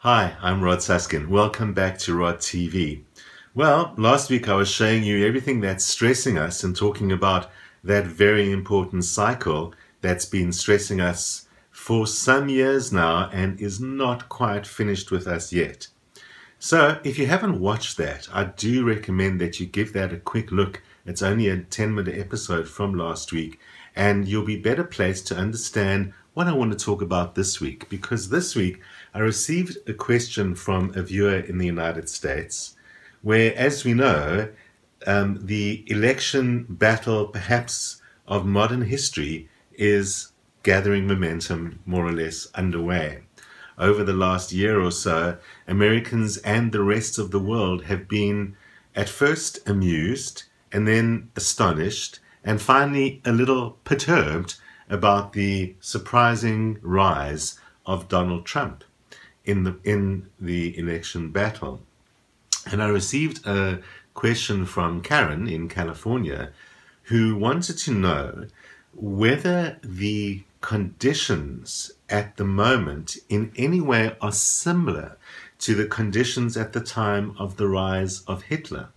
Hi, I'm Rod Suskin. Welcome back to Rod TV. Well, last week I was showing you everything that's stressing us and talking about that very important cycle that's been stressing us for some years now and is not quite finished with us yet. So, if you haven't watched that, I do recommend that you give that a quick look. It's only a 10 minute episode from last week, and you'll be better placed to understand what I want to talk about this week because this week I received a question from a viewer in the United States where, as we know, um, the election battle, perhaps of modern history, is gathering momentum more or less underway. Over the last year or so, Americans and the rest of the world have been at first amused and then astonished and finally a little perturbed about the surprising rise of Donald Trump in the in the election battle. And I received a question from Karen in California who wanted to know whether the conditions at the moment in any way are similar to the conditions at the time of the rise of Hitler.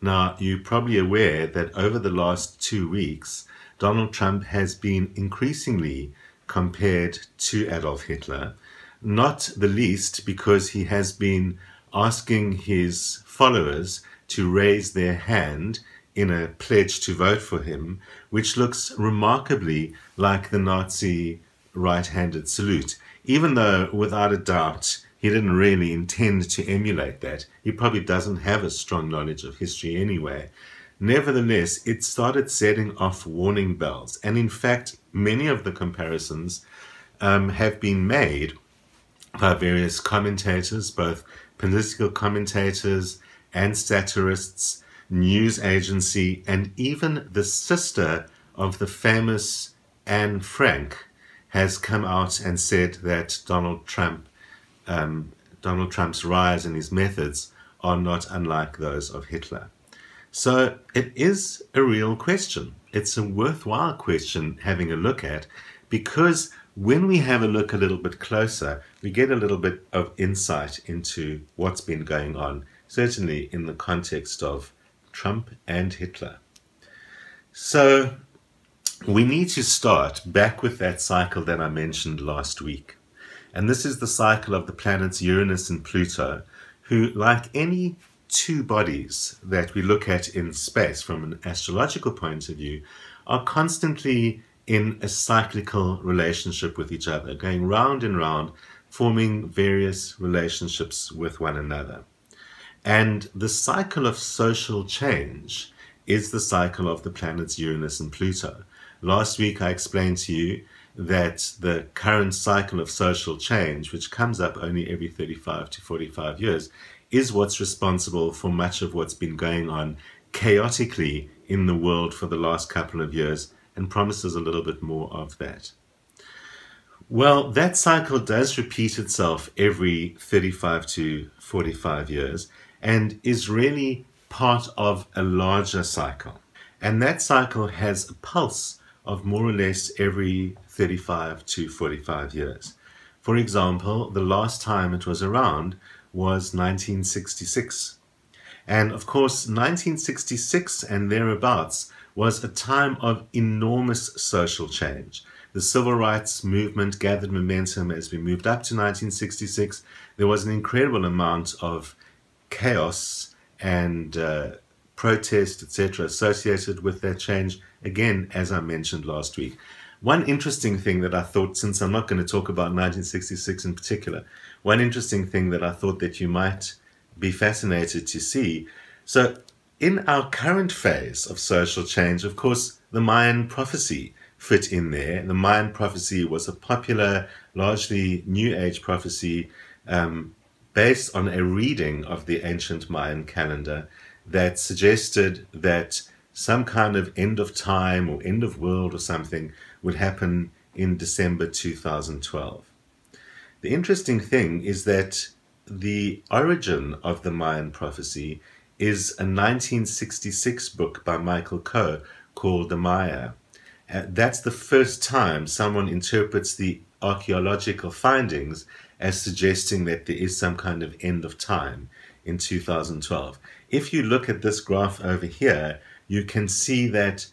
Now, you're probably aware that over the last two weeks, Donald Trump has been increasingly compared to Adolf Hitler, not the least because he has been asking his followers to raise their hand in a pledge to vote for him, which looks remarkably like the Nazi right handed salute, even though, without a doubt, he didn't really intend to emulate that. He probably doesn't have a strong knowledge of history anyway. Nevertheless, it started setting off warning bells. And in fact, many of the comparisons um, have been made by various commentators, both political commentators and satirists, news agency, and even the sister of the famous Anne Frank has come out and said that Donald Trump, um, Donald Trump's rise and his methods are not unlike those of Hitler. So it is a real question. It's a worthwhile question having a look at because when we have a look a little bit closer, we get a little bit of insight into what's been going on, certainly in the context of Trump and Hitler. So we need to start back with that cycle that I mentioned last week. And this is the cycle of the planets Uranus and Pluto, who, like any two bodies that we look at in space from an astrological point of view are constantly in a cyclical relationship with each other, going round and round, forming various relationships with one another. And the cycle of social change is the cycle of the planets Uranus and Pluto. Last week I explained to you that the current cycle of social change, which comes up only every 35 to 45 years, is what's responsible for much of what's been going on chaotically in the world for the last couple of years and promises a little bit more of that. Well, that cycle does repeat itself every 35 to 45 years and is really part of a larger cycle. And that cycle has a pulse of more or less every 35 to 45 years. For example, the last time it was around was 1966. And of course, 1966 and thereabouts was a time of enormous social change. The civil rights movement gathered momentum as we moved up to 1966. There was an incredible amount of chaos and uh, protest, etc., associated with that change, again, as I mentioned last week. One interesting thing that I thought, since I'm not going to talk about 1966 in particular, one interesting thing that I thought that you might be fascinated to see. So, in our current phase of social change, of course, the Mayan prophecy fit in there. The Mayan prophecy was a popular, largely New Age prophecy um, based on a reading of the ancient Mayan calendar that suggested that some kind of end of time or end of world or something would happen in December 2012. The interesting thing is that the origin of the Mayan prophecy is a 1966 book by Michael Coe called The Maya. Uh, that's the first time someone interprets the archaeological findings as suggesting that there is some kind of end of time in 2012. If you look at this graph over here, you can see that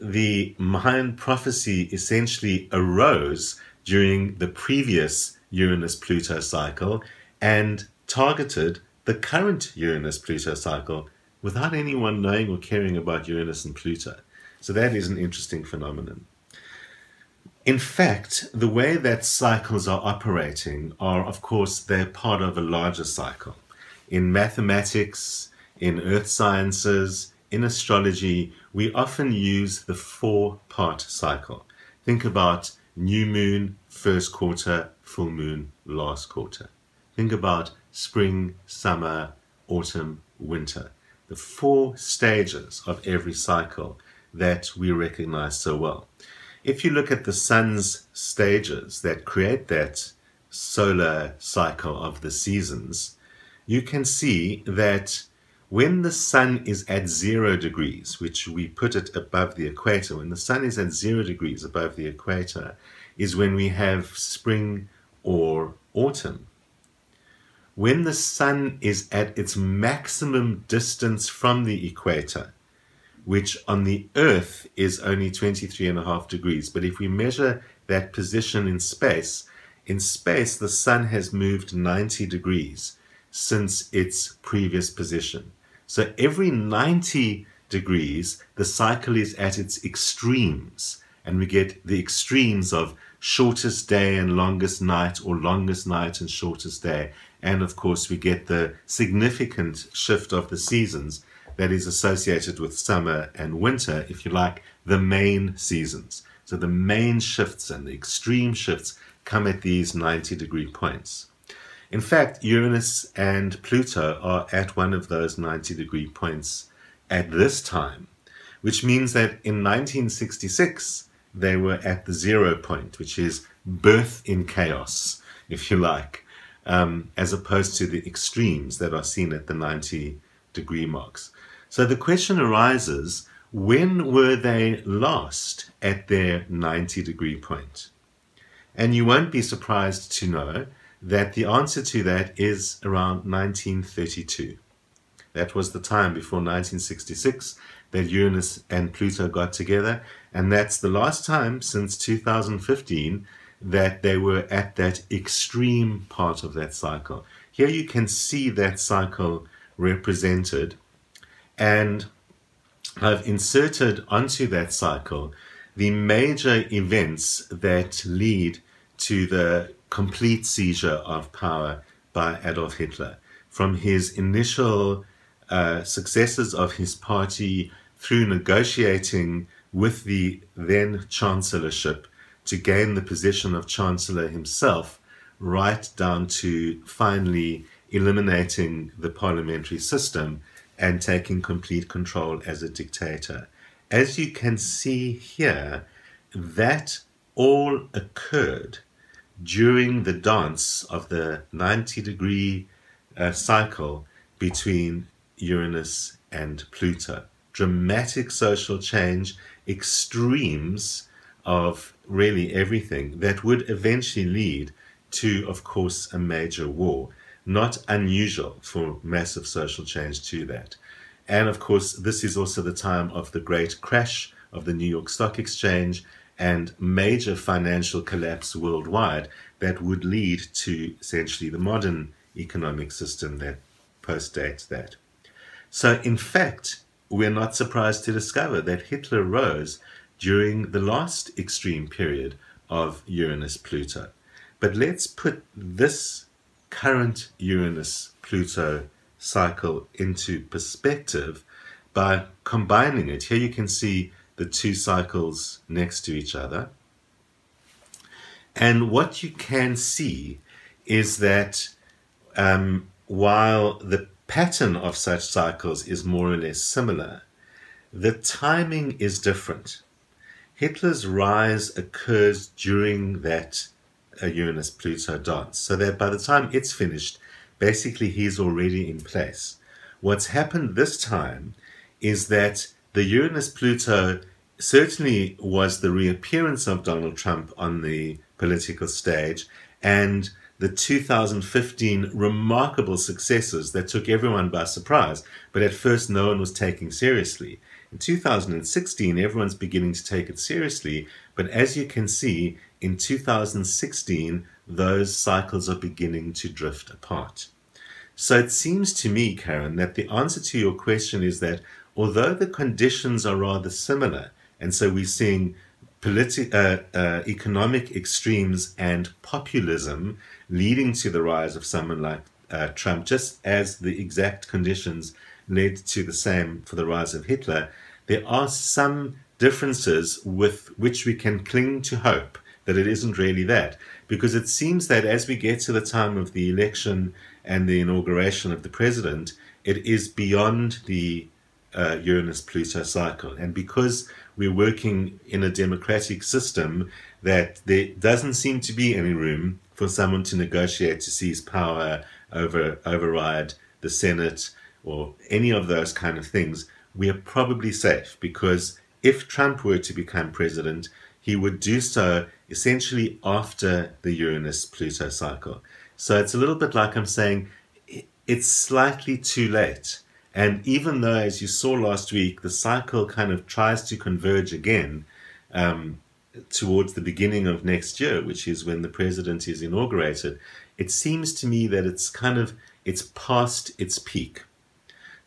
the Mayan prophecy essentially arose during the previous Uranus Pluto cycle and targeted the current Uranus Pluto cycle without anyone knowing or caring about Uranus and Pluto. So that is an interesting phenomenon. In fact, the way that cycles are operating are, of course, they're part of a larger cycle. In mathematics, in earth sciences, in astrology, we often use the four part cycle. Think about new moon, first quarter, full moon, last quarter. Think about spring, summer, autumn, winter. The four stages of every cycle that we recognize so well. If you look at the sun's stages that create that solar cycle of the seasons, you can see that when the sun is at zero degrees, which we put it above the equator, when the sun is at zero degrees above the equator, is when we have spring or autumn. When the sun is at its maximum distance from the equator, which on the Earth is only 23 and a half degrees, but if we measure that position in space, in space the sun has moved 90 degrees since its previous position. So every 90 degrees, the cycle is at its extremes, and we get the extremes of shortest day and longest night, or longest night and shortest day. And of course, we get the significant shift of the seasons that is associated with summer and winter, if you like, the main seasons. So the main shifts and the extreme shifts come at these 90 degree points. In fact, Uranus and Pluto are at one of those 90 degree points at this time, which means that in 1966 they were at the zero point, which is birth in chaos, if you like, um, as opposed to the extremes that are seen at the 90 degree marks. So the question arises when were they last at their 90 degree point? And you won't be surprised to know that the answer to that is around 1932. That was the time before 1966 that Uranus and Pluto got together, and that's the last time since 2015 that they were at that extreme part of that cycle. Here you can see that cycle represented, and I've inserted onto that cycle the major events that lead to the complete seizure of power by Adolf Hitler. From his initial uh, successes of his party through negotiating with the then chancellorship to gain the position of chancellor himself, right down to finally eliminating the parliamentary system and taking complete control as a dictator. As you can see here, that all occurred during the dance of the 90 degree uh, cycle between Uranus and Pluto. Dramatic social change, extremes of really everything that would eventually lead to, of course, a major war. Not unusual for massive social change to that. And of course, this is also the time of the great crash of the New York Stock Exchange and major financial collapse worldwide that would lead to essentially the modern economic system that postdates that. So, in fact, we're not surprised to discover that Hitler rose during the last extreme period of Uranus Pluto. But let's put this current Uranus Pluto cycle into perspective by combining it. Here you can see the two cycles next to each other. And what you can see is that um, while the pattern of such cycles is more or less similar, the timing is different. Hitler's rise occurs during that uh, Uranus Pluto dance, so that by the time it's finished, basically he's already in place. What's happened this time is that the Uranus Pluto certainly was the reappearance of Donald Trump on the political stage and the 2015 remarkable successes that took everyone by surprise, but at first no one was taking seriously. In 2016, everyone's beginning to take it seriously, but as you can see, in 2016, those cycles are beginning to drift apart. So it seems to me, Karen, that the answer to your question is that although the conditions are rather similar, and so we're seeing politi- uh, uh, economic extremes and populism leading to the rise of someone like uh, Trump, just as the exact conditions led to the same for the rise of Hitler, there are some differences with which we can cling to hope that it isn't really that. Because it seems that as we get to the time of the election and the inauguration of the president, it is beyond the uh, Uranus Pluto cycle. And because we're working in a democratic system, that there doesn't seem to be any room for someone to negotiate to seize power, over override the Senate, or any of those kind of things, we are probably safe because if Trump were to become president, he would do so essentially after the Uranus Pluto cycle. So it's a little bit like I'm saying, it's slightly too late. And even though, as you saw last week, the cycle kind of tries to converge again um, towards the beginning of next year, which is when the president is inaugurated, it seems to me that it's kind of it's past its peak.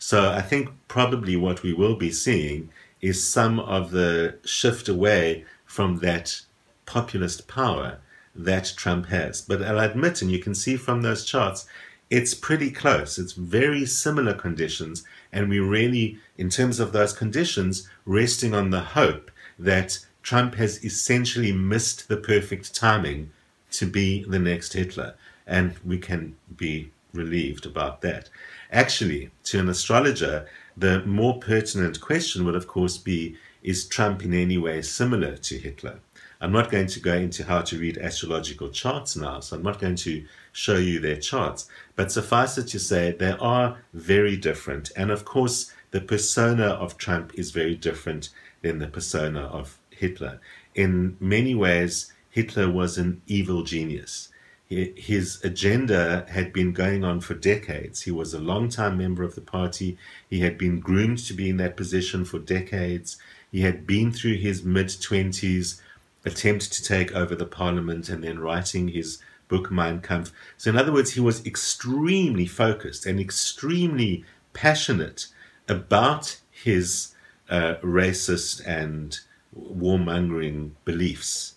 So I think probably what we will be seeing is some of the shift away from that populist power that Trump has. But I'll admit, and you can see from those charts, it's pretty close. It's very similar conditions. And we really, in terms of those conditions, resting on the hope that Trump has essentially missed the perfect timing to be the next Hitler. And we can be relieved about that. Actually, to an astrologer, the more pertinent question would, of course, be is Trump in any way similar to Hitler? I'm not going to go into how to read astrological charts now, so I'm not going to show you their charts. But suffice it to say, they are very different. And of course, the persona of Trump is very different than the persona of Hitler. In many ways, Hitler was an evil genius his agenda had been going on for decades. He was a long-time member of the party. He had been groomed to be in that position for decades. He had been through his mid 20s attempt to take over the parliament and then writing his book Mein Kampf. So, in other words, he was extremely focused and extremely passionate about his uh, racist and warmongering beliefs.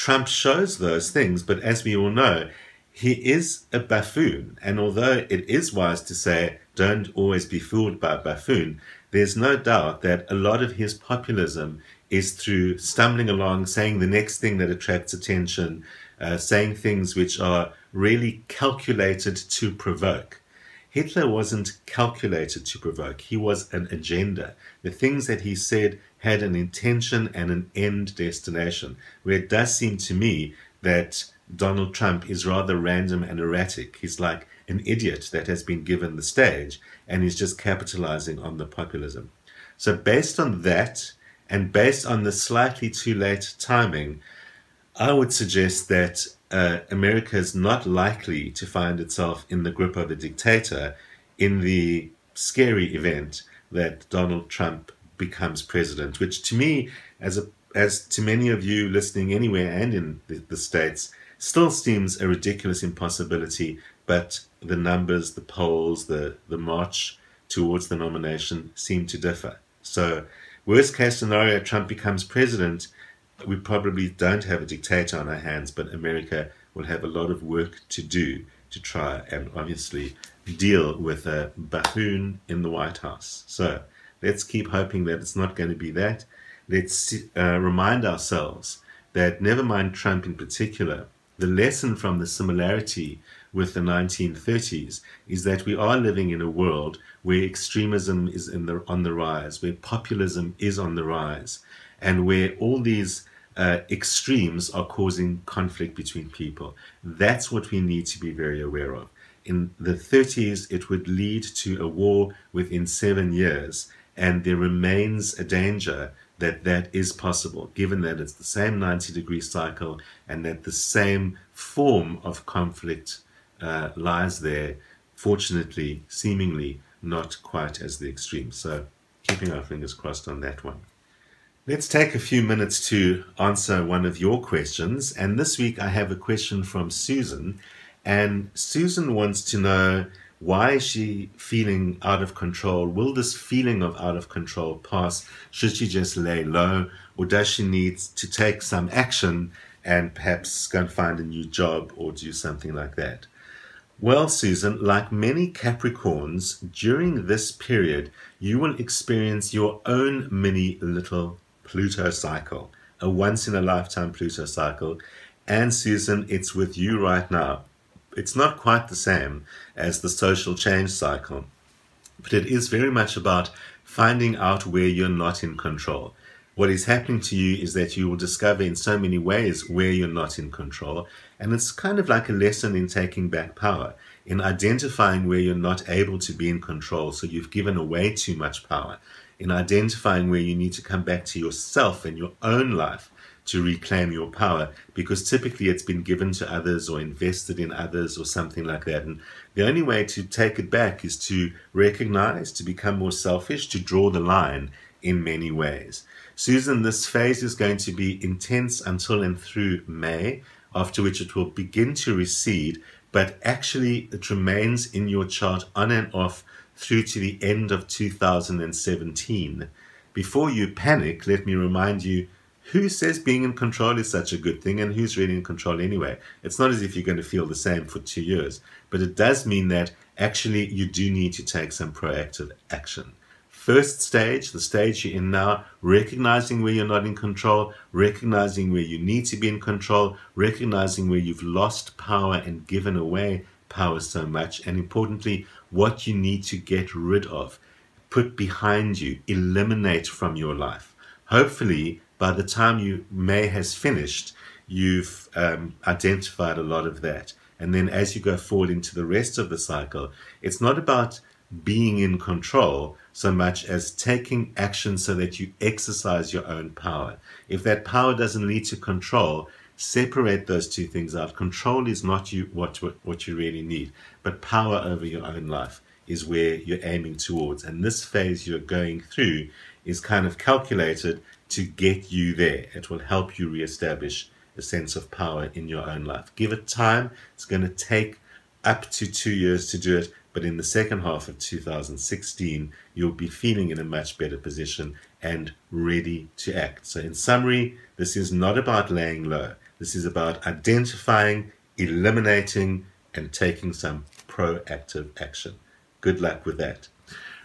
Trump shows those things, but as we all know, he is a buffoon. And although it is wise to say, don't always be fooled by a buffoon, there's no doubt that a lot of his populism is through stumbling along, saying the next thing that attracts attention, uh, saying things which are really calculated to provoke. Hitler wasn't calculated to provoke, he was an agenda. The things that he said had an intention and an end destination, where it does seem to me that Donald Trump is rather random and erratic. He's like an idiot that has been given the stage and he's just capitalizing on the populism. So, based on that, and based on the slightly too late timing, I would suggest that uh, America is not likely to find itself in the grip of a dictator in the scary event that Donald Trump becomes president, which to me, as a as to many of you listening anywhere and in the, the states, still seems a ridiculous impossibility. But the numbers, the polls, the the march towards the nomination seem to differ. So, worst case scenario, Trump becomes president. We probably don't have a dictator on our hands, but America will have a lot of work to do to try and obviously deal with a buffoon in the White House. So, Let's keep hoping that it's not going to be that. Let's uh, remind ourselves that, never mind Trump in particular, the lesson from the similarity with the 1930s is that we are living in a world where extremism is the, on the rise, where populism is on the rise, and where all these uh, extremes are causing conflict between people. That's what we need to be very aware of. In the 30s, it would lead to a war within seven years and there remains a danger that that is possible, given that it's the same 90 degree cycle and that the same form of conflict uh, lies there, fortunately, seemingly not quite as the extreme. So, keeping our fingers crossed on that one. Let's take a few minutes to answer one of your questions. And this week I have a question from Susan. And Susan wants to know why is she feeling out of control? Will this feeling of out of control pass? Should she just lay low? Or does she need to take some action and perhaps go and find a new job or do something like that? Well, Susan, like many Capricorns, during this period, you will experience your own mini little Pluto cycle, a once in a lifetime Pluto cycle. And Susan, it's with you right now. It's not quite the same as the social change cycle, but it is very much about finding out where you're not in control. What is happening to you is that you will discover in so many ways where you're not in control. And it's kind of like a lesson in taking back power, in identifying where you're not able to be in control. So you've given away too much power in identifying where you need to come back to yourself and your own life to reclaim your power because typically it's been given to others or invested in others or something like that. And the only way to take it back is to recognize, to become more selfish, to draw the line in many ways. Susan, this phase is going to be intense until and through May, after which it will begin to recede, but actually it remains in your chart on and off through to the end of 2017. Before you panic, let me remind you who says being in control is such a good thing and who's really in control anyway? It's not as if you're going to feel the same for two years, but it does mean that actually you do need to take some proactive action. First stage, the stage you're in now, recognizing where you're not in control, recognizing where you need to be in control, recognizing where you've lost power and given away power so much, and importantly, what you need to get rid of, put behind you, eliminate from your life. Hopefully, by the time you May has finished, you've um, identified a lot of that. And then as you go forward into the rest of the cycle, it's not about being in control so much as taking action so that you exercise your own power. If that power doesn't lead to control, separate those two things out. Control is not you what, what, what you really need, but power over your own life is where you're aiming towards. And this phase you're going through is kind of calculated to get you there. It will help you reestablish a sense of power in your own life. Give it time. It's going to take up to two years to do it. But in the second half of 2016, you'll be feeling in a much better position and ready to act. So, in summary, this is not about laying low. This is about identifying, eliminating, and taking some proactive action. Good luck with that.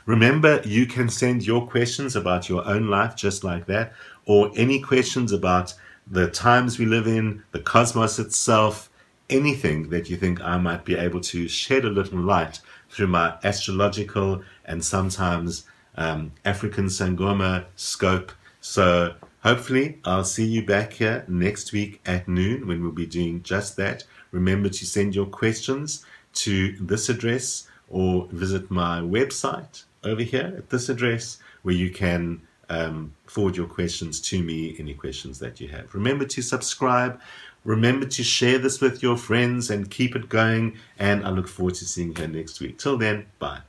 Remember, you can send your questions about your own life just like that, or any questions about the times we live in, the cosmos itself, anything that you think I might be able to shed a little light through my astrological and sometimes um, African Sangoma scope. So Hopefully, I'll see you back here next week at noon when we'll be doing just that. Remember to send your questions to this address or visit my website over here at this address where you can um, forward your questions to me, any questions that you have. Remember to subscribe. Remember to share this with your friends and keep it going. And I look forward to seeing you next week. Till then, bye.